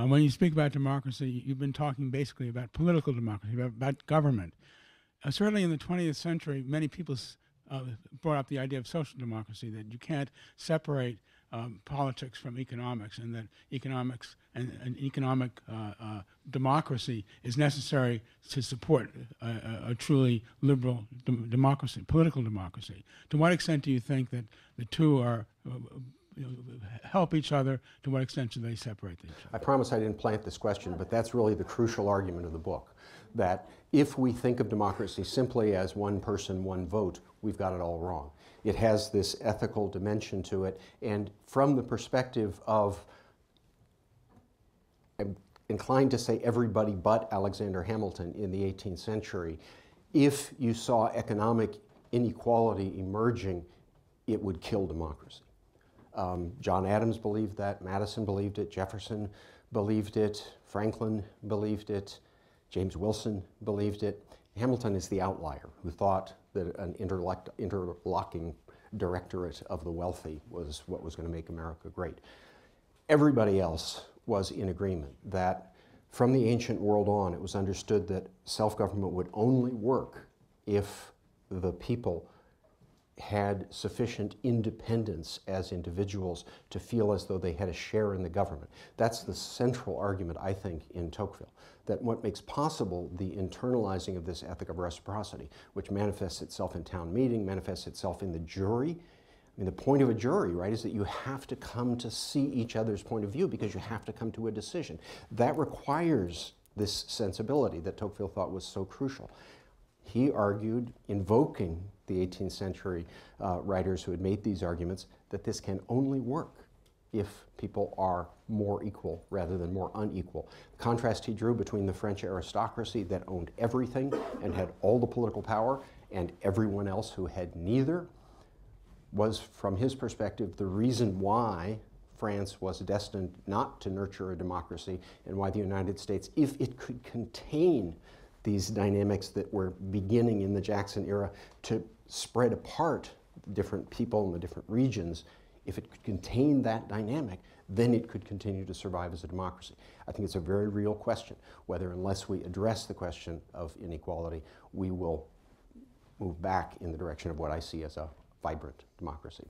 Uh, when you speak about democracy, you've been talking basically about political democracy, about, about government. Uh, certainly in the 20th century, many people uh, brought up the idea of social democracy, that you can't separate um, politics from economics, and that economics and, and economic uh, uh, democracy is necessary to support a, a, a truly liberal democracy, political democracy. To what extent do you think that the two are uh, help each other? To what extent do they separate each other? I promise I didn't plant this question, but that's really the crucial argument of the book. That if we think of democracy simply as one person, one vote, we've got it all wrong. It has this ethical dimension to it, and from the perspective of, I'm inclined to say everybody but Alexander Hamilton in the 18th century, if you saw economic inequality emerging, it would kill democracy. Um, John Adams believed that, Madison believed it, Jefferson believed it, Franklin believed it, James Wilson believed it. Hamilton is the outlier who thought that an interlocking directorate of the wealthy was what was going to make America great. Everybody else was in agreement that from the ancient world on, it was understood that self government would only work if the people had sufficient independence as individuals to feel as though they had a share in the government. That's the central argument, I think, in Tocqueville. That what makes possible the internalizing of this ethic of reciprocity, which manifests itself in town meeting, manifests itself in the jury. I mean, the point of a jury, right, is that you have to come to see each other's point of view because you have to come to a decision. That requires this sensibility that Tocqueville thought was so crucial. He argued, invoking the 18th century uh, writers who had made these arguments, that this can only work if people are more equal rather than more unequal. The contrast he drew between the French aristocracy that owned everything and had all the political power and everyone else who had neither was, from his perspective, the reason why France was destined not to nurture a democracy and why the United States, if it could contain these dynamics that were beginning in the Jackson era to spread apart different people in the different regions, if it could contain that dynamic, then it could continue to survive as a democracy. I think it's a very real question whether, unless we address the question of inequality, we will move back in the direction of what I see as a vibrant democracy.